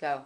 Go.